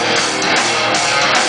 Música